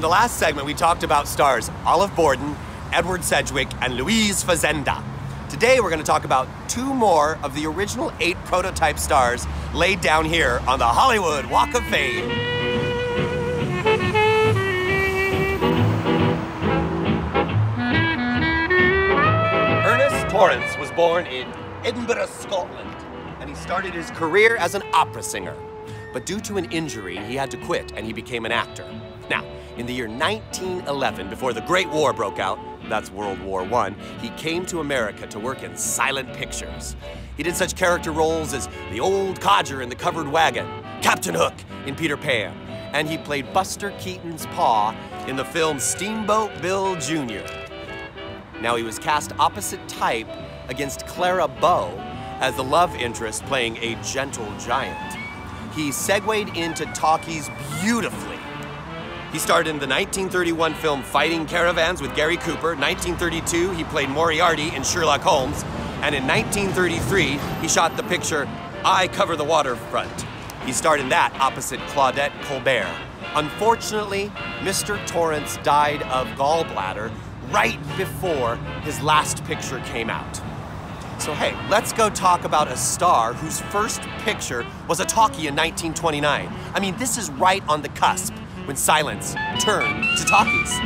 the last segment, we talked about stars Olive Borden, Edward Sedgwick, and Louise Fazenda. Today, we're going to talk about two more of the original eight prototype stars laid down here on the Hollywood Walk of Fame. Ernest Torrence was born in Edinburgh, Scotland, and he started his career as an opera singer. But due to an injury, he had to quit and he became an actor. Now, in the year 1911, before the Great War broke out, that's World War I, he came to America to work in silent pictures. He did such character roles as the old codger in the covered wagon, Captain Hook in Peter Pan, and he played Buster Keaton's paw in the film Steamboat Bill Jr. Now, he was cast opposite type against Clara Bow as the love interest playing a gentle giant. He segued into talkies beautifully he starred in the 1931 film Fighting Caravans with Gary Cooper. 1932, he played Moriarty in Sherlock Holmes. And in 1933, he shot the picture I Cover the Waterfront. He starred in that opposite Claudette Colbert. Unfortunately, Mr. Torrence died of gallbladder right before his last picture came out. So, hey, let's go talk about a star whose first picture was a talkie in 1929. I mean, this is right on the cusp when silence turned to talkies.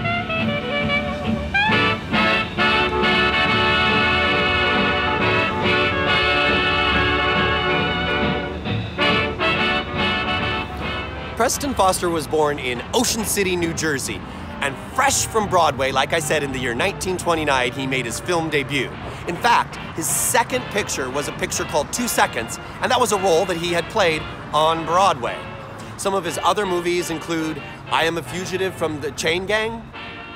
Preston Foster was born in Ocean City, New Jersey, and fresh from Broadway, like I said, in the year 1929, he made his film debut. In fact, his second picture was a picture called Two Seconds, and that was a role that he had played on Broadway. Some of his other movies include I Am a Fugitive from the Chain Gang,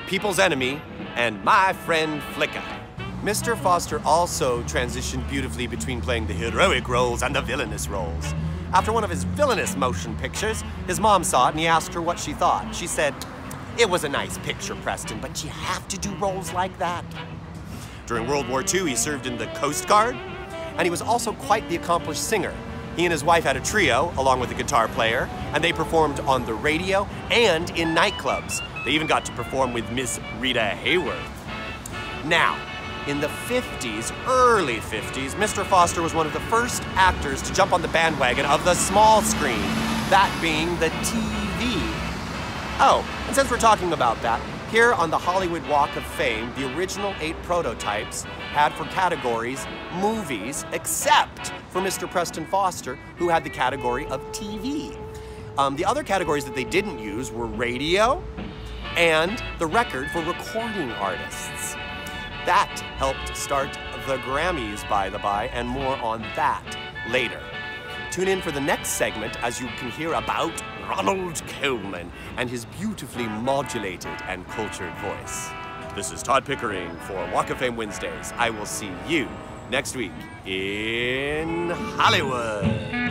People's Enemy, and My Friend Flicka. Mr. Foster also transitioned beautifully between playing the heroic roles and the villainous roles. After one of his villainous motion pictures, his mom saw it and he asked her what she thought. She said, It was a nice picture, Preston, but you have to do roles like that. During World War II, he served in the Coast Guard, and he was also quite the accomplished singer. He and his wife had a trio, along with a guitar player, and they performed on the radio and in nightclubs. They even got to perform with Miss Rita Hayworth. Now, in the 50s, early 50s, Mr. Foster was one of the first actors to jump on the bandwagon of the small screen, that being the TV. Oh, and since we're talking about that, here on the Hollywood Walk of Fame, the original eight prototypes had for categories movies, except for Mr. Preston Foster, who had the category of TV. Um, the other categories that they didn't use were radio and the record for recording artists. That helped start the Grammys, by the by, and more on that later. Tune in for the next segment as you can hear about Ronald Colman and his beautifully modulated and cultured voice. This is Todd Pickering for Walk of Fame Wednesdays. I will see you next week in Hollywood.